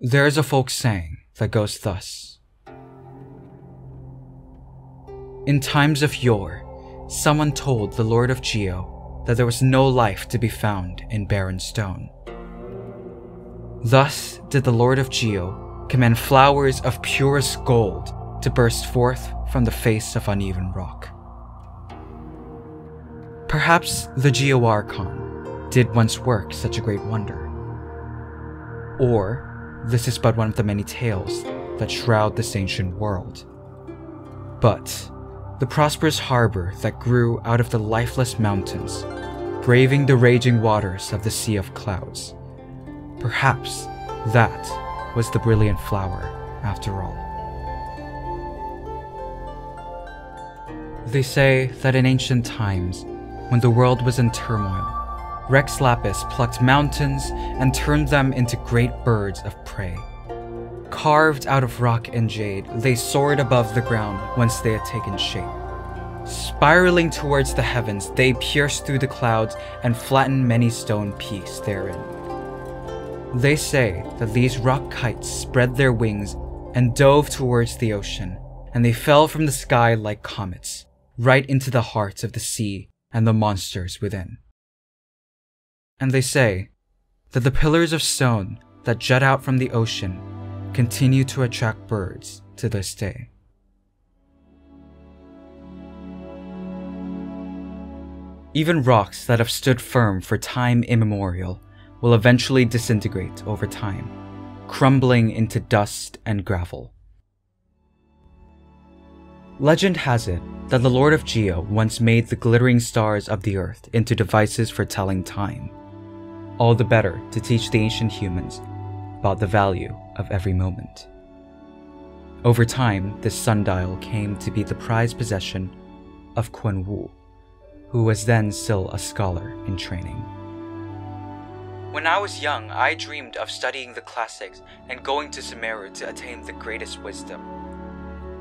There is a folk saying that goes thus In times of yore, someone told the Lord of Geo that there was no life to be found in barren stone. Thus did the Lord of Geo command flowers of purest gold to burst forth from the face of uneven rock. Perhaps the Geo Archon did once work such a great wonder. Or this is but one of the many tales that shroud this ancient world. But the prosperous harbor that grew out of the lifeless mountains, braving the raging waters of the Sea of Clouds, perhaps that was the brilliant flower after all. They say that in ancient times, when the world was in turmoil, Rex Lapis plucked mountains and turned them into great birds of prey. Carved out of rock and jade, they soared above the ground once they had taken shape. Spiraling towards the heavens, they pierced through the clouds and flattened many stone peaks therein. They say that these rock kites spread their wings and dove towards the ocean, and they fell from the sky like comets, right into the heart of the sea and the monsters within. And they say that the pillars of stone that jut out from the ocean continue to attract birds to this day. Even rocks that have stood firm for time immemorial will eventually disintegrate over time, crumbling into dust and gravel. Legend has it that the Lord of Geo once made the glittering stars of the earth into devices for telling time, all the better to teach the ancient humans about the value of every moment. Over time, this sundial came to be the prized possession of Kun Wu, who was then still a scholar in training. When I was young, I dreamed of studying the classics and going to Sumeru to attain the greatest wisdom.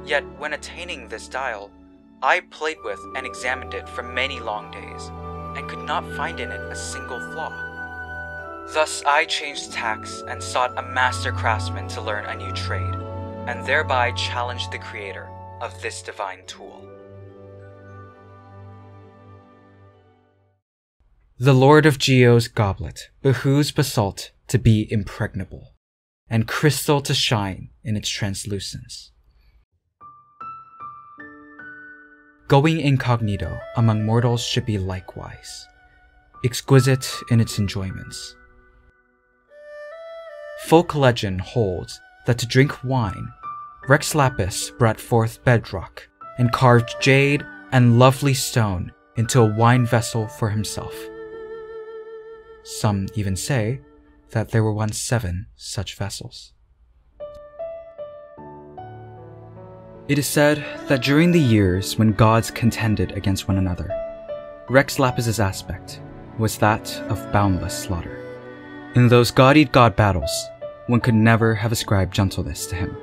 Yet, when attaining this dial, I played with and examined it for many long days, and could not find in it a single flaw. Thus, I changed tacks and sought a master craftsman to learn a new trade, and thereby challenged the creator of this divine tool. The Lord of Geo's goblet behooves basalt to be impregnable, and crystal to shine in its translucence. Going incognito among mortals should be likewise, exquisite in its enjoyments. Folk legend holds that to drink wine, Rex Lapis brought forth bedrock and carved jade and lovely stone into a wine vessel for himself. Some even say that there were once seven such vessels. It is said that during the years when gods contended against one another, Rex Lapis's aspect was that of boundless slaughter. In those god eat god battles, one could never have ascribed gentleness to him.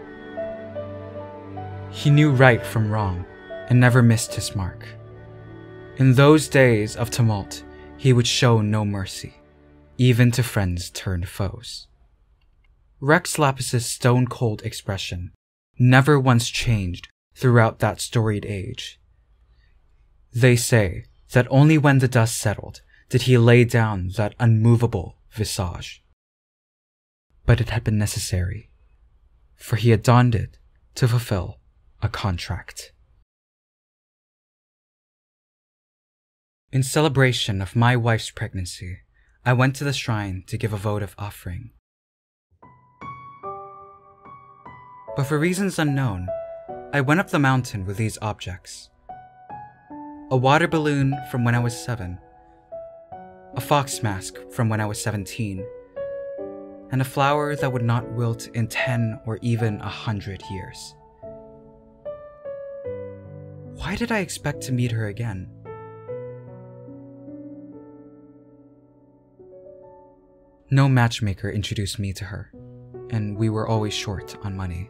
He knew right from wrong and never missed his mark. In those days of tumult, he would show no mercy even to friends turned foes. Rex Lapis's stone cold expression never once changed throughout that storied age. They say that only when the dust settled did he lay down that unmovable visage. But it had been necessary, for he had donned it to fulfill a contract. In celebration of my wife's pregnancy, I went to the shrine to give a votive offering. But for reasons unknown, I went up the mountain with these objects a water balloon from when I was seven, a fox mask from when I was 17, and a flower that would not wilt in 10 or even a hundred years. Why did I expect to meet her again? No matchmaker introduced me to her, and we were always short on money.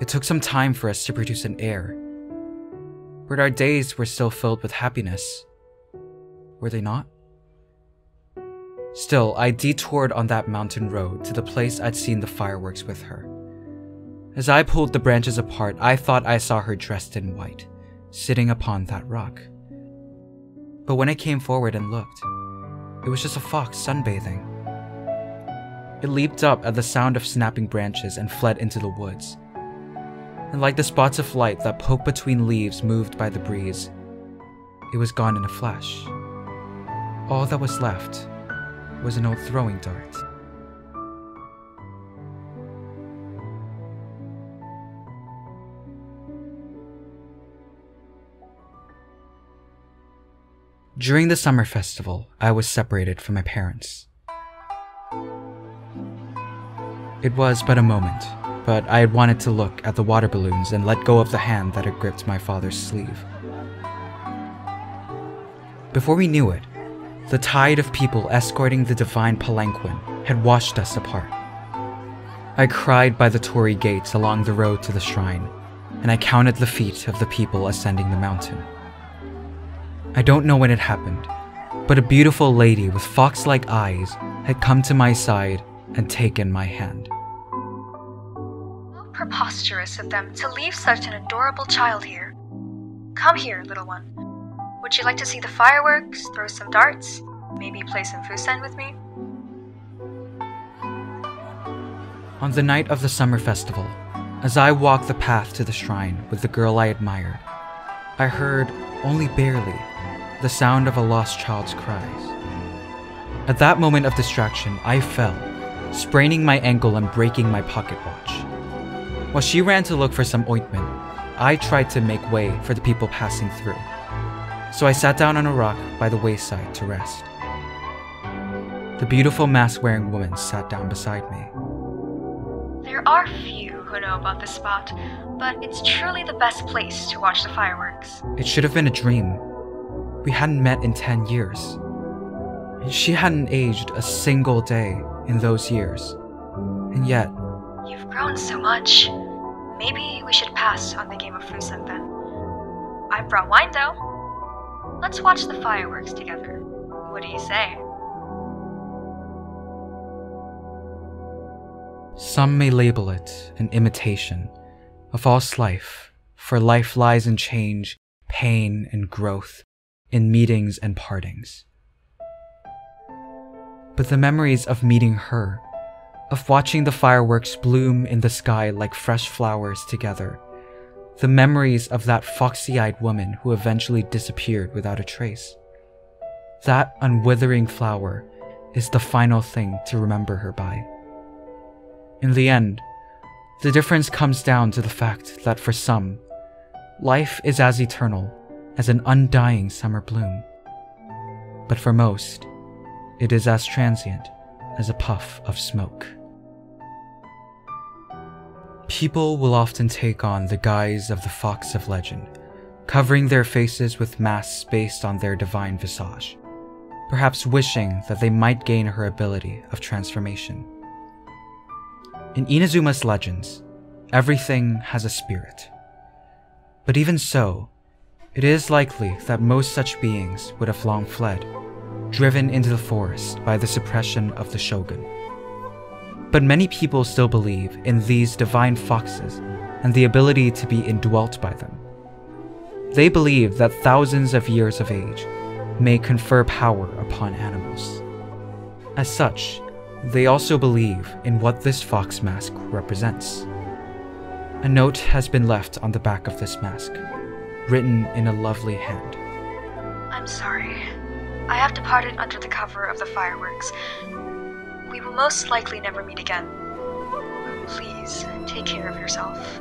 It took some time for us to produce an heir, but our days were still filled with happiness. Were they not? Still, I detoured on that mountain road to the place I'd seen the fireworks with her. As I pulled the branches apart, I thought I saw her dressed in white, sitting upon that rock. But when I came forward and looked, it was just a fox sunbathing. It leaped up at the sound of snapping branches and fled into the woods. And like the spots of light that poke between leaves moved by the breeze, it was gone in a flash. All that was left was an old throwing dart. During the summer festival, I was separated from my parents. It was but a moment, but I had wanted to look at the water balloons and let go of the hand that had gripped my father's sleeve. Before we knew it, the tide of people escorting the divine palanquin had washed us apart. I cried by the torii gates along the road to the shrine, and I counted the feet of the people ascending the mountain. I don't know when it happened, but a beautiful lady with fox like eyes had come to my side and taken my hand. How preposterous of them to leave such an adorable child here. Come here, little one. Would you like to see the fireworks, throw some darts, maybe play some fusen with me? On the night of the summer festival, as I walked the path to the shrine with the girl I admired, I heard, only barely, the sound of a lost child's cries. At that moment of distraction, I fell, spraining my ankle and breaking my pocket watch. While she ran to look for some ointment, I tried to make way for the people passing through. So I sat down on a rock by the wayside to rest. The beautiful mask wearing woman sat down beside me. There are few who know about this spot, but it's truly the best place to watch the fireworks. It should have been a dream. We hadn't met in 10 years. And she hadn't aged a single day in those years. And yet, You've grown so much. Maybe we should pass on the game of Fusen then. I brought wine though. Let's watch the fireworks together. What do you say? some may label it an imitation, a false life, for life lies in change, pain, and growth, in meetings and partings. But the memories of meeting her, of watching the fireworks bloom in the sky like fresh flowers together, the memories of that foxy eyed woman who eventually disappeared without a trace. That unwithering flower is the final thing to remember her by. In the end, the difference comes down to the fact that for some, life is as eternal as an undying summer bloom. But for most, it is as transient as a puff of smoke. People will often take on the guise of the fox of legend, covering their faces with masks based on their divine visage, perhaps wishing that they might gain her ability of transformation. In Inazuma's legends, everything has a spirit. But even so, it is likely that most such beings would have long fled, driven into the forest by the suppression of the shogun. But many people still believe in these divine foxes and the ability to be indwelt by them. They believe that thousands of years of age may confer power upon animals. As such, they also believe in what this fox mask represents. A note has been left on the back of this mask, written in a lovely hand. I'm sorry. I have departed under the cover of the fireworks. We will most likely never meet again. Please take care of yourself.